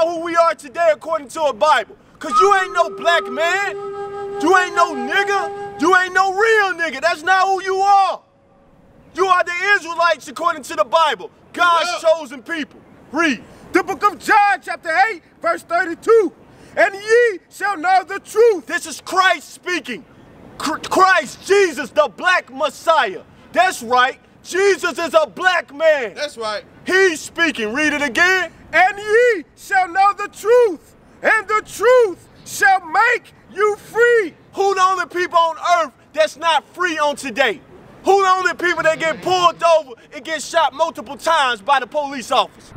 Out who we are today according to a Bible. Cause you ain't no black man. You ain't no nigga. You ain't no real nigga. That's not who you are. You are the Israelites according to the Bible. God's Yeah. chosen people. Read. The book of John, chapter 8, verse 32. And ye shall know the truth. This is Christ speaking. Christ, Jesus, the black Messiah. That's right. Jesus is a black man. That's right. He's speaking. Read it again. And ye shall know the truth, and the truth shall make you free. Who the only people on earth that's not free on today? Who the only people that get pulled over and get shot multiple times by the police officer?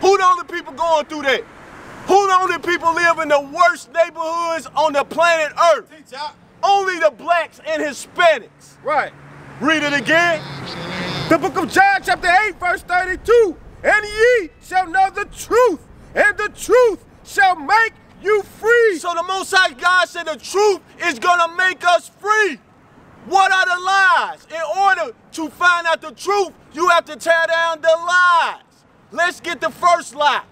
Who the only people going through that? Only people live in the worst neighborhoods on the planet Earth? Only the blacks and Hispanics. Right. Read it again. The book of John, chapter 8, verse 32. And ye shall know the truth, and the truth shall make you free. So the Most High God said the truth is gonna make us free. What are the lies? In order to find out the truth, you have to tear down the lies. Let's get the first lie.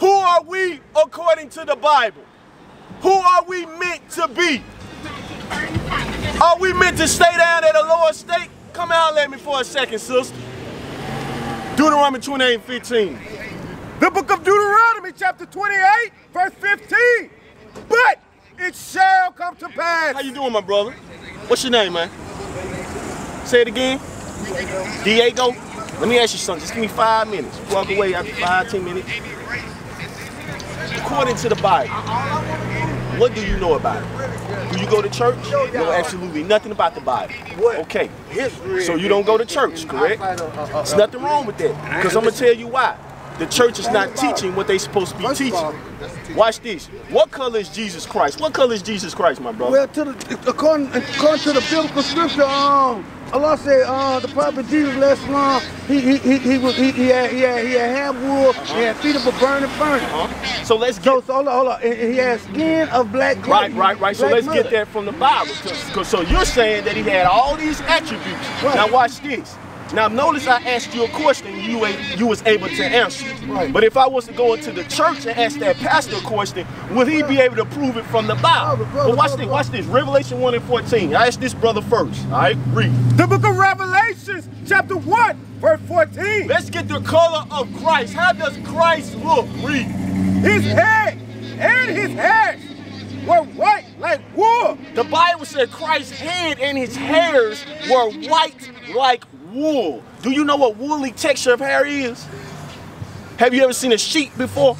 Who are we according to the Bible? Who are we meant to be? Are we meant to stay down at a lower state? Come out let me for a second, sister. Deuteronomy 28 15. The book of Deuteronomy, chapter 28, verse 15. But it shall come to pass. How you doing, my brother? What's your name, man? Say it again. Diego. Let me ask you something. Just give me five minutes. Walk away after five, ten minutes. According to the Bible, what do you know about it? Do you go to church? No, absolutely nothing about the Bible. Okay. So you don't go to church, correct? There's nothing wrong with that. Because I'm gonna tell you why. The church is not teaching what they supposed to be teaching. Watch this. What color is Jesus Christ? What color is Jesus Christ, my brother? Well, to the according, according to the biblical scripture, um, Allah said, uh, the prophet Jesus last long, he he he he was he, he had he had he had half wool, he had feet of a burning furnace. Huh? So let's So get so hold on, hold on. He had skin of black right, clay. right, right. So black let's get that from the Bible. 'cause- so you're saying that he had all these attributes. Right. Now watch this. Now notice I asked you a question, you you was able to answer. Right. But if I was to go into the church and ask that pastor a question, would he be able to prove it from the Bible? Brother, brother, but watch brother. this, watch this. Revelation 1 and 14. I asked this brother first. All right, read. The book of Revelations, chapter 1, verse 14. Let's get the color of Christ. How does Christ look? Read. His head and his hairs were white like wool. The Bible said Christ's head and his hairs were white like wool. Do you know what woolly texture of hair is? Have you ever seen a sheep before?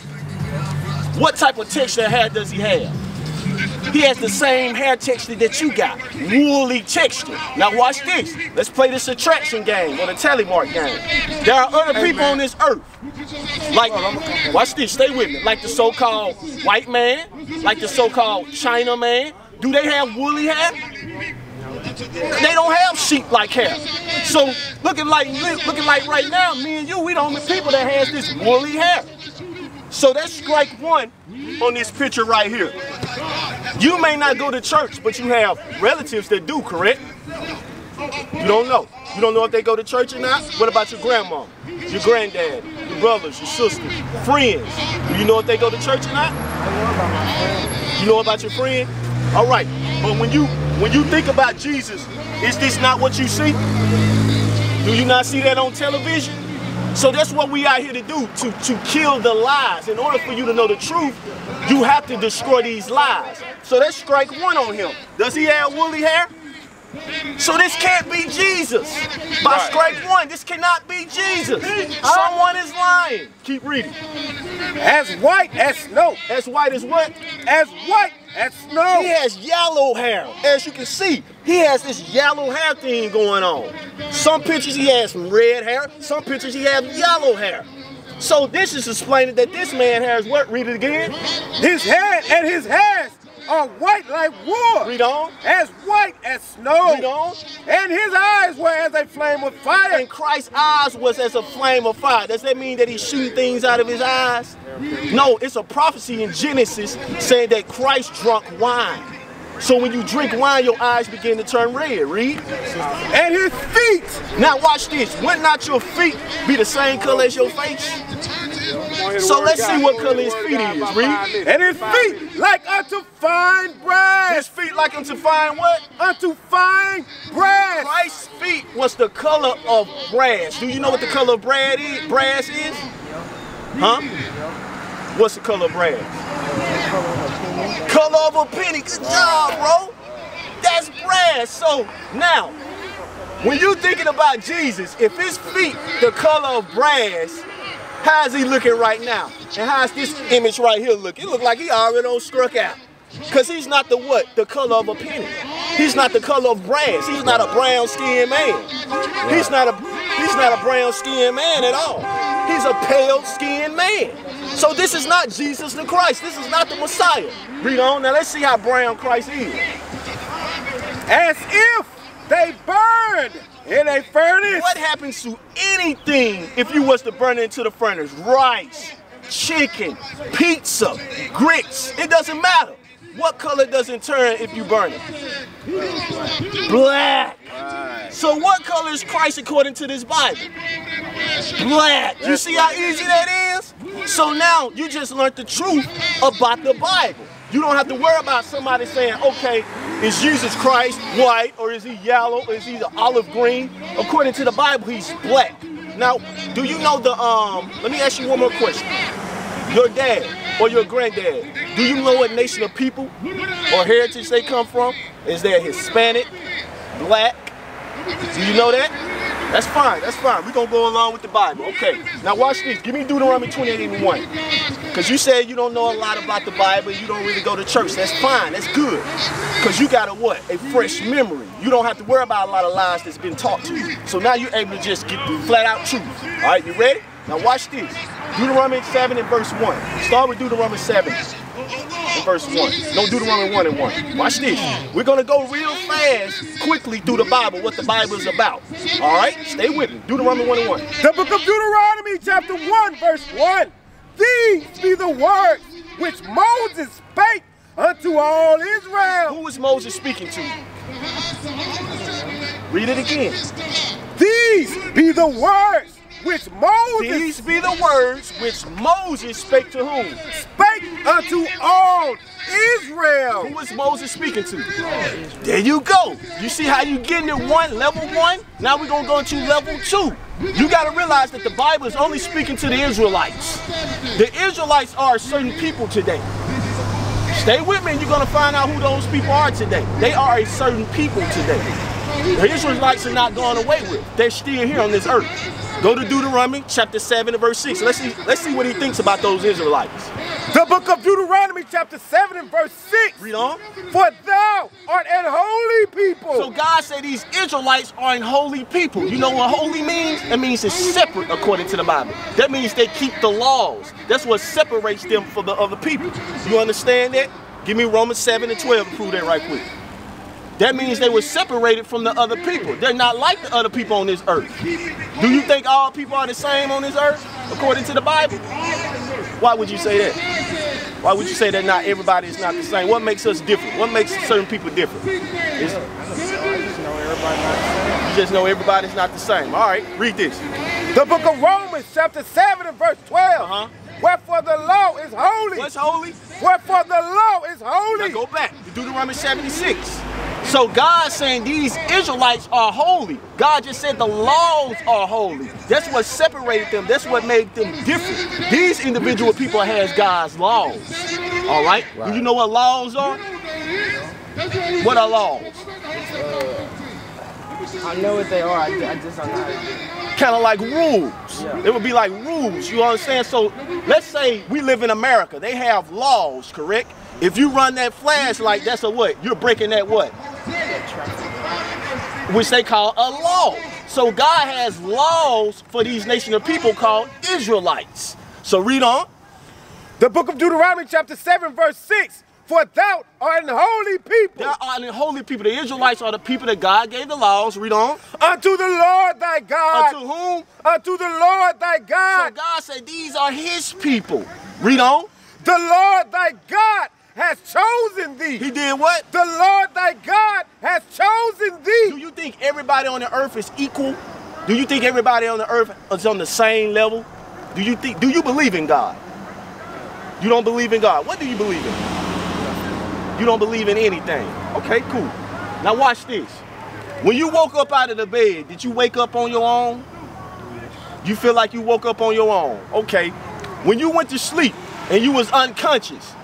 What type of texture of hair does he have? He has the same hair texture that you got, woolly texture. Now watch this. Let's play this attraction game or the telemark game. There are other people on this earth. Like, watch this, stay with me. Like the so-called white man, like the so-called China man. Do they have woolly hair? They don't have sheep-like hair. So looking like looking like right now, me and you, we the only people that has this woolly hair. So that's strike one on this picture right here. You may not go to church, but you have relatives that do, correct? You don't know. You don't know if they go to church or not? What about your grandma, your granddad, your brothers, your sisters, friends? Do you know if they go to church or not? You know about your friend? All right. But when you when you think about Jesus, is this not what you see? Do you not see that on television? So that's what we out here to do, to, to kill the lies. In order for you to know the truth, you have to destroy these lies. So that's strike one on him. Does he have woolly hair? So this can't be Jesus. By strike one, this cannot be Jesus. Someone is lying. Keep reading. As white as snow. As white as what? As white as snow. He has yellow hair. As you can see, he has this yellow hair thing going on. Some pictures he has some red hair, some pictures he has yellow hair. So this is explaining that this man has what? Read it again. His head and his hairs are white like wool. Read on. As white as snow. Read on. And his eyes a flame of fire. And Christ's eyes was as a flame of fire. Does that mean that he's shooting things out of his eyes? No, it's a prophecy in Genesis saying that Christ drunk wine. So when you drink wine, your eyes begin to turn red. Read. And his feet. Now watch this. Would not your feet be the same color as your face? So let's see what color his feet is. Read. And his feet like unto fine brass. His feet like unto fine what? Unto fine brass. Christ's feet was the color of brass. Do you know what the color of brass is? Brass is? Huh? What's the color of brass? Color of a penny. Good job, bro. That's brass. So now, when you're thinking about Jesus, if his feet the color of brass, how's he looking right now? And how's this image right here looking? It look like he already on struck out. Because he's not the what? The color of a penny. He's not the color of brass. He's not a brown skinned man. He's not a he's not a brown skinned man at all. He's a pale skinned man. So this is not Jesus the Christ. This is not the Messiah. Read on. Now let's see how brown Christ is. As if they burned in a furnace. What happens to anything if you was to burn it into the furnace? Rice, chicken, pizza, grits. It doesn't matter. What color does it turn if you burn it? Black. So what color is Christ according to this Bible? Black. You see how easy that is? So now you just learned the truth about the Bible. You don't have to worry about somebody saying, okay, is Jesus Christ white or is he yellow or is he the olive green? According to the Bible, he's black. Now, do you know the, um, let me ask you one more question. Your dad or your granddad, do you know what nation of people or heritage they come from? Is there Hispanic, black? Do you know that? That's fine, that's fine. We're gonna go along with the Bible. Okay, now watch this. Give me Deuteronomy 28 and 1. Because you said you don't know a lot about the Bible, you don't really go to church. That's fine, that's good. Because you got a what? A fresh memory. You don't have to worry about a lot of lies that's been taught to you. So now you're able to just get the flat out truth. All right, you ready? Now watch this. Deuteronomy 7 and verse 1. Start with Deuteronomy 7 and verse 1. No, Deuteronomy 1 and 1. Watch this. We're going to go real fast, quickly through the Bible, what the Bible is about. All right? Stay with me. Deuteronomy 1 and 1. The book of Deuteronomy, chapter 1, verse 1. These be the words which Moses spake unto all Israel. Who is Moses speaking to? Read it again. These be the words which Moses These be the words which Moses spake to whom? spake unto all Israel. Who was Moses speaking to? There you go. You see how you getting it one, level one? Now we're going to go into level two. You got to realize that the Bible is only speaking to the Israelites. The Israelites are certain people today. Stay with me and you're going to find out who those people are today. They are a certain people today. The Israelites are not gone away with. They're still here on this earth. Go to Deuteronomy chapter 7 and verse 6. Let's see, let's see what he thinks about those Israelites. The book of Deuteronomy, chapter 7 and verse 6. Read on. For thou art an holy people. So God said these Israelites are an holy people. You know what holy means? It means it's separate according to the Bible. That means they keep the laws. That's what separates them from the other people. You understand that? Give me Romans 7 and 12 to prove that right quick. That means they were separated from the other people. They're not like the other people on this earth. Do you think all people are the same on this earth, according to the Bible? Why would you say that? Why would you say that not everybody is not the same? What makes us different? What makes certain people different? It's- you just know everybody's not the same. All right, read this. The book of Romans, chapter 7 and verse 12. Uh-huh. Wherefore the law is holy. What's holy? Wherefore the law is holy. Now go back to Deuteronomy 76. So God's saying these Israelites are holy. God just said the laws are holy. That's what separated them. That's what made them different. These individual people has God's laws. All right? Do you know what laws are? What are laws? I know what they are. I, I just don't know. how to do it. kind of like rules. Yeah. It would be like rules. You understand? So let's say we live in America. They have laws, correct? If you run that flashlight, that's a what? You're breaking that what? Which they call a law. So God has laws for these nation of people called Israelites. So read on. The book of Deuteronomy, chapter 7, verse 6. for thou art an holy people There are the holy people. The Israelites are the people that God gave the laws. Read on. unto the Lord thy God. Unto whom? unto the Lord thy God. So God. God said these are his people. Read on. The Lord thy God has chosen thee. He did what? The Lord thy God has chosen thee. Do you think everybody on the earth is equal? Do you think everybody on the earth is on the same level? Do you think do you believe in God? You don't believe in God. What do you believe in? You don't believe in anything. Okay, cool. Now watch this. When you woke up out of the bed, did you wake up on your own? You feel like you woke up on your own. Okay. When you went to sleep and you was unconscious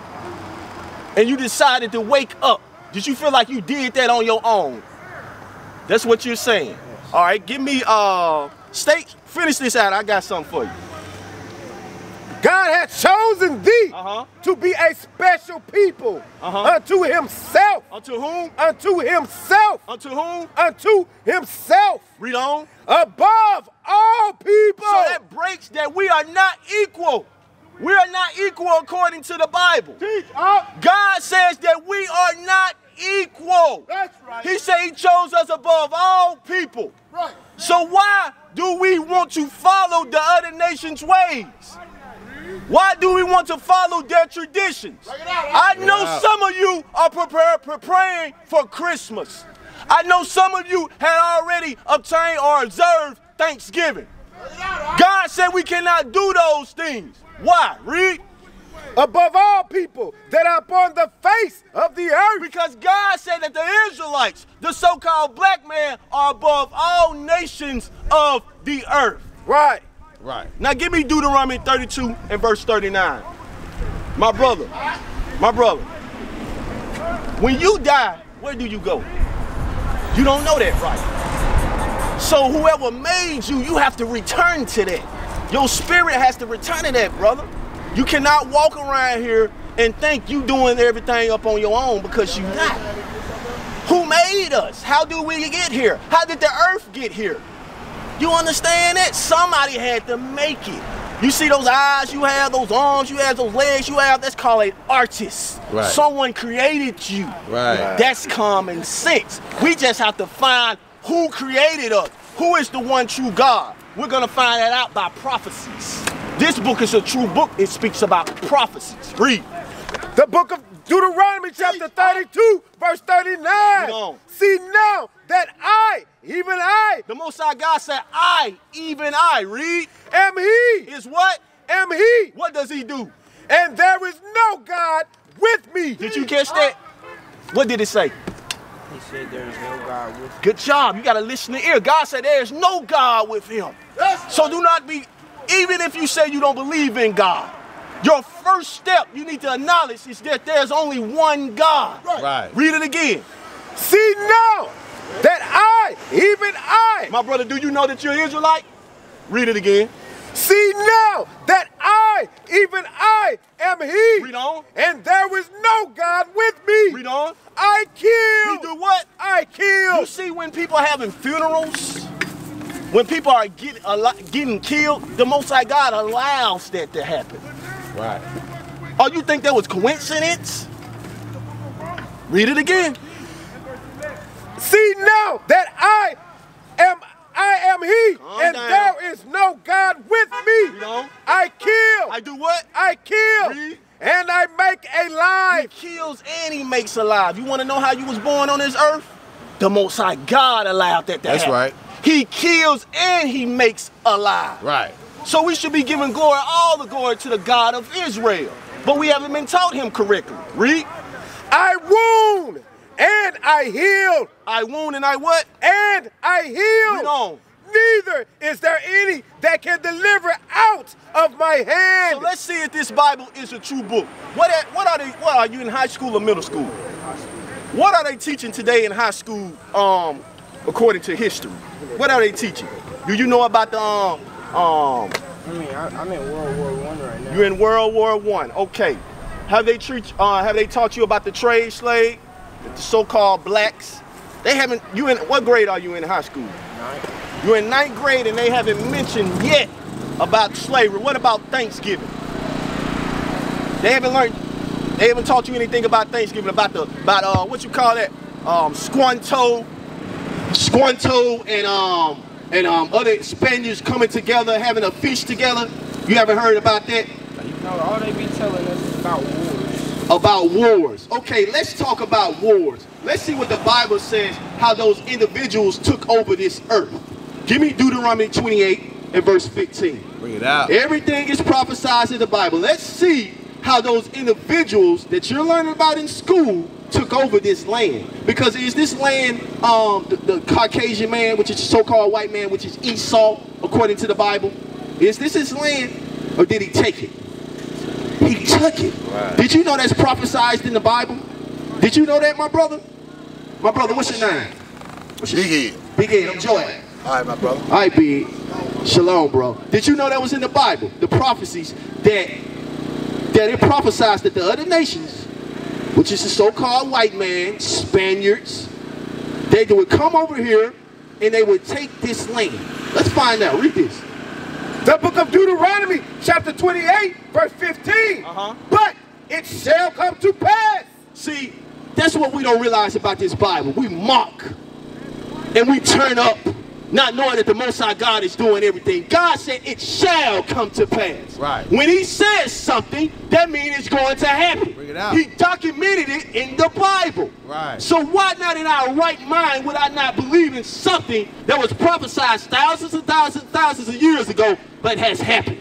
and you decided to wake up, did you feel like you did that on your own? That's what you're saying. All right, give me uh steak. Finish this out. I got something for you. God has chosen thee Uh-huh. to be a special people Uh-huh. unto himself. Unto whom? Unto himself. Unto whom? Unto himself. Read on. Above all people. So that breaks that we are not equal. We are not equal according to the Bible. Teach up. God says that we are not equal. That's right. He said he chose us above all people. Right. So why do we want to follow the other nations' ways? Why do we want to follow their traditions? Out, I know some of you are prepared, preparing for Christmas. I know some of you had already obtained or observed Thanksgiving. God said we cannot do those things. Why? Read. Above all people that are upon the face of the earth. Because God said that the Israelites, the so-called black man, are above all nations of the earth. Right. Right. Now give me Deuteronomy 32 and verse 39. My brother, my brother, when you die, where do you go? You don't know that, right? So whoever made you, you have to return to that. Your spirit has to return to that, brother. You cannot walk around here and think you doing everything up on your own because you're not. Who made us? How do we get here? How did the earth get here? You understand that? Somebody had to make it. You see those eyes you have, those arms you have, those legs you have, that's called an artist. Right. Someone created you. Right. That's common sense. We just have to find who created us. Who is the one true God? We're gonna find that out by prophecies. This book is a true book. It speaks about prophecies. Read. The book of Deuteronomy, chapter 32, verse 39. on. See now that I, even I, The Most High God said, I, even I, read, am He, is what? am He, What does he do? and there is no God with me. Did you catch that? What did it say? He said there is no God with Good job. You got to listen to ear. God said there is no God with him. So do not be, even if you say you don't believe in God, your first step you need to acknowledge is that there's only one God. Right. Read it again. See now that I, even I, My brother, do you know that you're Israelite? Read it again. see now that I, even I, am He, Read on. and there is no God with me. Read on. I kill. You do what? I kill. You see when people are having funerals, when people are get, a lot, getting killed, the Most High God allows that to happen. Right. Oh, you think that was coincidence? Read it again. See now that I am I am he, Calm and down. there is no God with me. Read on. I kill, I do what? I kill, Read. And I make He alive. kills and he makes alive. You want to know how you was born on this earth? The Most High God allowed that to That's happen. right. He kills and he makes alive. Right. So we should be giving glory, all the glory to the God of Israel. But we haven't been taught him correctly. Read. I wound and I heal, I wound and I what? and I heal. Read on. Neither is there any that can deliver out of my hand. So let's see if this Bible is a true book. What are, what are they? What are you in high school or middle school? What are they teaching today in high school? Um, according to history, what are they teaching? Do you know about the um um? I mean, I, I'm in World War One right now. You're in World War One. Okay. Have they treat? Uh, have they taught you about the trade slave, the so-called blacks? They haven't. You in what grade are you in high school? Nine. You're in ninth grade and they haven't mentioned yet about slavery. What about Thanksgiving? They haven't learned. They haven't taught you anything about Thanksgiving, about the about uh what you call that? Um Squanto, Squanto and um and um other Spaniards coming together, having a feast together. You haven't heard about that? No, all they be telling us is about wars. About wars. Okay, let's talk about wars. Let's see what the Bible says, how those individuals took over this earth. Give me Deuteronomy 28 and verse 15. Bring it out. Everything is prophesied in the Bible. Let's see how those individuals that you're learning about in school took over this land. Because is this land um, the, the Caucasian man, which is so-called white man, which is Esau, according to the Bible? Is this his land, or did he take it? He took it. Right. Did you know that's prophesied in the Bible? Did you know that, my brother? My brother, what's your name? What's your Big head. Big Ed, I'm Joy. All right, my brother. All right, Big. Shalom, bro. Did you know that was in the Bible? The prophecies that that it prophesies that the other nations, which is the so-called white man, Spaniards, they would come over here and they would take this land. Let's find out. Read this. The book of Deuteronomy, chapter 28, verse 15. Uh-huh. But it shall come to pass. See, that's what we don't realize about this Bible. We mock and we turn up, not knowing that the Most High God is doing everything. God said it shall come to pass. Right. When He says something, that means it's going to happen. Bring it out. He documented it in the Bible. Right. So why not in our right mind would I not believe in something that was prophesied thousands and thousands and thousands of years ago, but has happened?